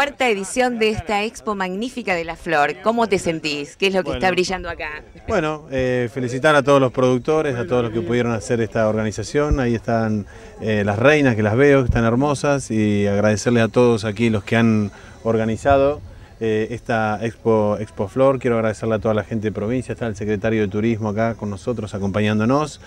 cuarta edición de esta expo magnífica de la flor. ¿Cómo te sentís? ¿Qué es lo que está brillando acá? Bueno, eh, felicitar a todos los productores, a todos los que pudieron hacer esta organización. Ahí están eh, las reinas, que las veo, que están hermosas, y agradecerles a todos aquí los que han organizado eh, esta Expo, Expo Flor. Quiero agradecerle a toda la gente de provincia, está el secretario de Turismo acá con nosotros acompañándonos.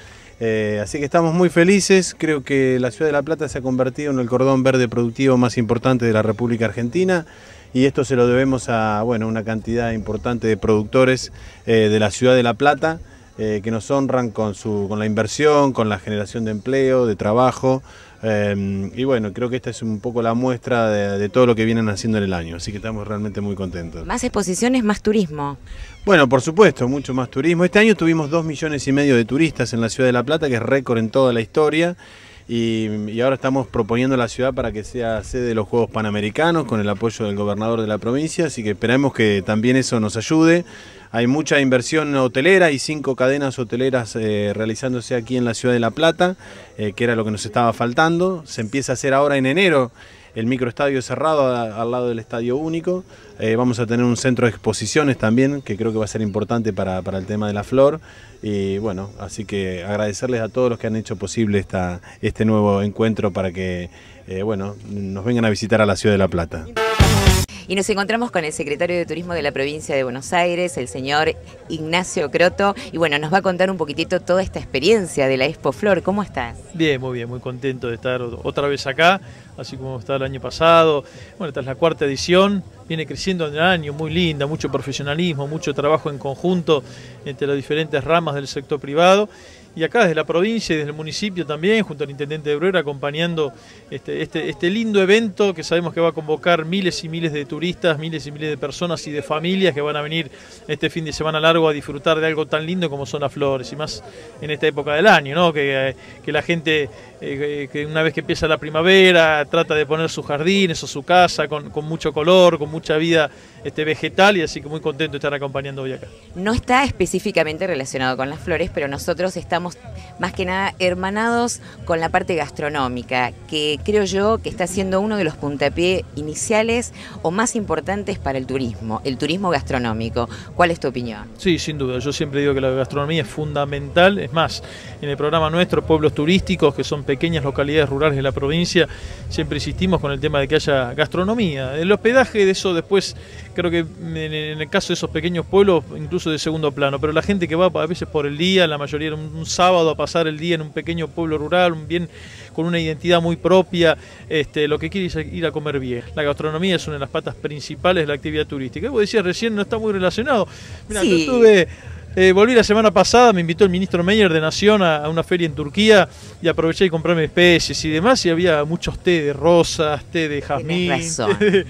Eh, así que estamos muy felices, creo que la ciudad de La Plata se ha convertido en el cordón verde productivo más importante de la República Argentina y esto se lo debemos a bueno, una cantidad importante de productores eh, de la ciudad de La Plata eh, que nos honran con, su, con la inversión, con la generación de empleo, de trabajo. Y bueno, creo que esta es un poco la muestra de, de, todo lo que vienen haciendo en el año, así que estamos realmente muy contentos. Más exposiciones, más turismo. Bueno, por supuesto, mucho más turismo. Este año tuvimos dos millones y medio de turistas en la ciudad de La Plata, que es récord en toda la historia. Y, ahora estamos proponiendo la ciudad para que sea sede de los Juegos Panamericanos con el apoyo del gobernador de la provincia, así que esperamos que también eso nos ayude. Hay mucha inversión hotelera y cinco cadenas hoteleras eh, realizándose aquí en la ciudad de La Plata, eh, que era lo que nos estaba faltando. Se empieza a hacer ahora en enero el microestadio cerrado al lado del estadio único. Eh, vamos a tener un centro de exposiciones también, que creo que va a ser importante para, el tema de la flor. Y bueno, así que agradecerles a todos los que han hecho posible esta, este nuevo encuentro para que eh, bueno, nos vengan a visitar a la ciudad de La Plata. Y nos encontramos con el secretario de Turismo de la provincia de Buenos Aires, el señor Ignacio Croto. Y bueno, nos va a contar un poquitito toda esta experiencia de la Expo Flor. ¿Cómo estás? Bien, muy bien, muy contento de estar otra vez acá, así como estaba el año pasado. Bueno, esta es la cuarta edición, viene creciendo en el año, muy linda, mucho profesionalismo, mucho trabajo en conjunto entre las diferentes ramas del sector privado y acá desde la provincia y desde el municipio también, junto al intendente de Brera, acompañando este, este, este, lindo evento que sabemos que va a convocar miles y miles de turistas, miles y miles de personas y de familias que van a venir este fin de semana largo a disfrutar de algo tan lindo como son las flores, y más en esta época del año, ¿no? que, que la gente eh, que una vez que empieza la primavera trata de poner sus jardines o su casa con, con mucho color, con mucha vida este, vegetal y así que muy contento de estar acompañando hoy acá. No está específicamente relacionado con las flores, pero nosotros estamos más que nada hermanados con la parte gastronómica, que creo yo que está siendo uno de los puntapié iniciales o más importantes para el turismo, el turismo gastronómico. ¿Cuál es tu opinión? Sí, sin duda. Yo siempre digo que la gastronomía es fundamental. Es más, en el programa nuestro, Pueblos Turísticos, que son pequeñas localidades rurales de la provincia, siempre insistimos con el tema de que haya gastronomía. El hospedaje de eso después, creo que en el caso de esos pequeños pueblos, incluso de segundo plano, pero la gente que va a veces por el día, la mayoría un, sábado a pasar el día en un pequeño pueblo rural, un bien con una identidad muy propia, este, lo que quiere es ir a comer bien. La gastronomía es una de las patas principales de la actividad turística. Vos decías recién, no está muy relacionado. Mira, yo estuve eh, volví la semana pasada, me invitó el ministro Meyer de Nación a, una feria en Turquía y aproveché y comprarme especies y demás y había muchos té de rosas, té de jazmín.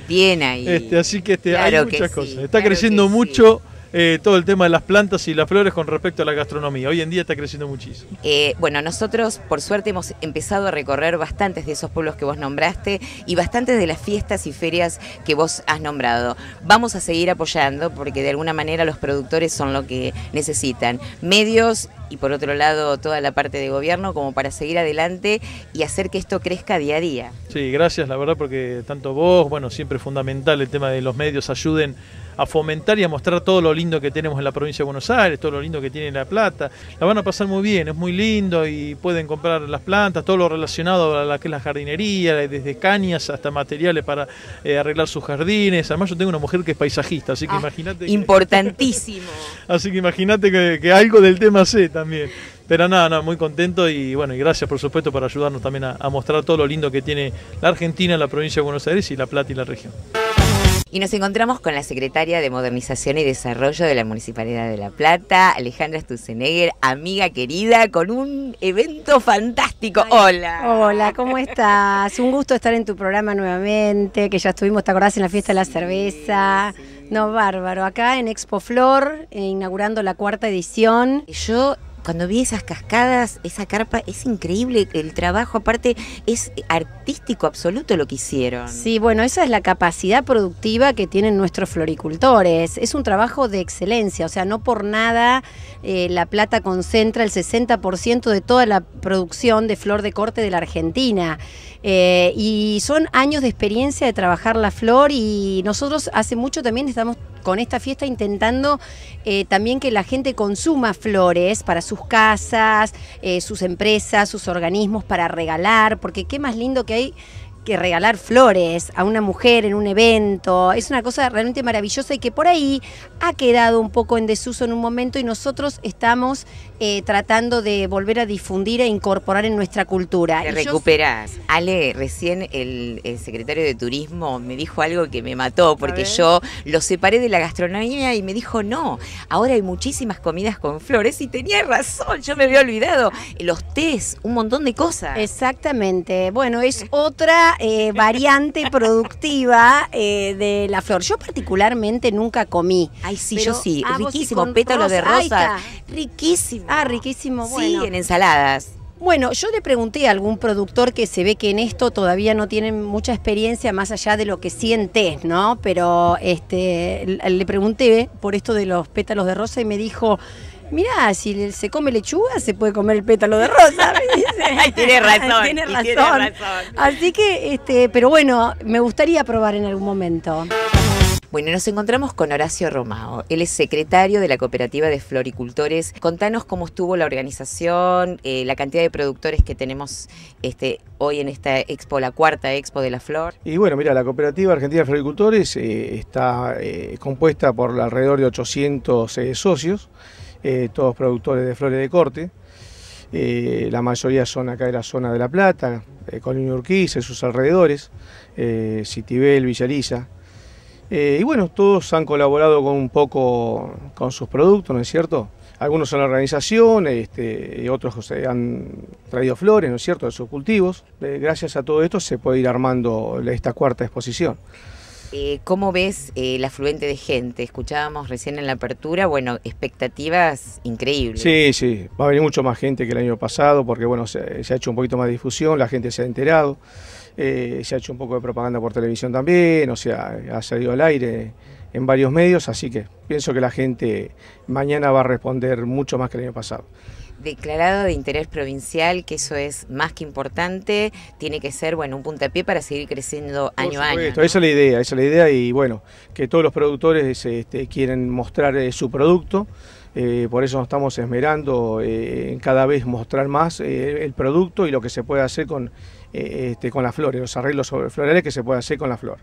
Bien ahí. Este, así que este, hay muchas cosas. Está creciendo mucho. Eh, todo el tema de las plantas y las flores con respecto a la gastronomía. Hoy en día está creciendo muchísimo. Eh, bueno, nosotros por suerte hemos empezado a recorrer bastantes de esos pueblos que vos nombraste y bastantes de las fiestas y ferias que vos has nombrado. Vamos a seguir apoyando porque de alguna manera los productores son lo que necesitan. Medios y por otro lado toda la parte de gobierno como para seguir adelante y hacer que esto crezca día a día. Sí, gracias la verdad porque tanto vos, bueno, siempre es fundamental el tema de los medios ayuden a fomentar y a mostrar todo lo lindo que tenemos en la provincia de Buenos Aires, todo lo lindo que tiene La Plata. La van a pasar muy bien, es muy lindo y pueden comprar las plantas, todo lo relacionado a la que es la jardinería, desde cañas hasta materiales para eh, arreglar sus jardines. Además yo tengo una mujer que es paisajista, así que ah, imagínate... Importantísimo. así que imagínate que, algo del tema sé también. Pero nada, nada, muy contento y bueno, y gracias por supuesto por ayudarnos también a mostrar todo lo lindo que tiene la Argentina, la provincia de Buenos Aires y La Plata y la región. Y nos encontramos con la secretaria de Modernización y Desarrollo de la Municipalidad de La Plata, Alejandra Stusenegger, amiga querida, con un evento fantástico. Hola. Hola, ¿cómo estás? Un gusto estar en tu programa nuevamente, que ya estuvimos, ¿te acordás? En la fiesta de la cerveza. No, bárbaro. Acá en Expo Flor, eh, inaugurando la cuarta edición. Yo cuando vi esas cascadas, esa carpa, es increíble el trabajo, aparte es artístico absoluto lo que hicieron. Sí, bueno, esa es la capacidad productiva que tienen nuestros floricultores. Es un trabajo de excelencia, o sea, no por nada eh, La Plata concentra el 60% de toda la producción de flor de corte de la Argentina. Eh, y son años de experiencia de trabajar la flor y nosotros hace mucho también estamos con esta fiesta intentando eh, también que la gente consuma flores para sus casas, eh, sus empresas, sus organismos, para regalar, porque qué más lindo que hay que regalar flores a una mujer en un evento. Es una cosa realmente maravillosa y que por ahí ha quedado un poco en desuso en un momento y nosotros estamos eh, tratando de volver a difundir e incorporar en nuestra cultura. Te recuperás. Ale, recién el, secretario de Turismo me dijo algo que me mató porque yo lo separé de la gastronomía y me dijo, no, ahora hay muchísimas comidas con flores y tenía razón, yo me había olvidado. Los tés, un montón de cosas. Exactamente. Bueno, es otra eh, variante productiva eh, de la flor. Yo particularmente nunca comí. Ay, sí, yo sí. Ah, riquísimo, pétalo de rosa. riquísimo. Ah, riquísimo, bueno. Sí, en ensaladas. Bueno, yo le pregunté a algún productor que se ve que en esto todavía no tiene mucha experiencia más allá de lo que siente, ¿no? Pero este, le pregunté por esto de los pétalos de rosa y me dijo, mirá, si se come lechuga, se puede comer el pétalo de rosa. tiene razón. tiene razón. Así que, este, pero bueno, me gustaría probar en algún momento. Bueno, nos encontramos con Horacio Romao. Él es secretario de la Cooperativa de Floricultores. Contanos cómo estuvo la organización, eh, la cantidad de productores que tenemos este, hoy en esta expo, la cuarta expo de la flor. Y bueno, mira, la Cooperativa Argentina de Floricultores eh, está eh, compuesta por alrededor de 800 socios. Eh, todos productores de flores de corte. Eh, la mayoría son acá de la zona de La Plata, eh, Colín Urquiza sus alrededores, eh, Citibel, Villaliza. y bueno, todos han colaborado con un poco con sus productos, ¿no es cierto? Algunos son la organización, este, otros han traído flores, ¿no es cierto?, de sus cultivos. gracias a todo esto se puede ir armando esta cuarta exposición. Eh, ¿Cómo ves eh, el afluente de gente? Escuchábamos recién en la apertura, bueno, expectativas increíbles. Sí, sí, va a venir mucho más gente que el año pasado porque, bueno, se, ha hecho un poquito más de difusión, la gente se ha enterado, eh, se ha hecho un poco de propaganda por televisión también, o sea, ha salido al aire en varios medios, así que pienso que la gente mañana va a responder mucho más que el año pasado declarado de interés provincial, que eso es más que importante, tiene que ser bueno un puntapié para seguir creciendo año a año. Esa es la idea, esa es la idea y bueno, que todos los productores este, quieren mostrar eh, su producto. Eh, por eso nos estamos esmerando eh, en cada vez mostrar más el producto y lo que se puede hacer con, este, con las flores, los arreglos florales que se puede hacer con la flor.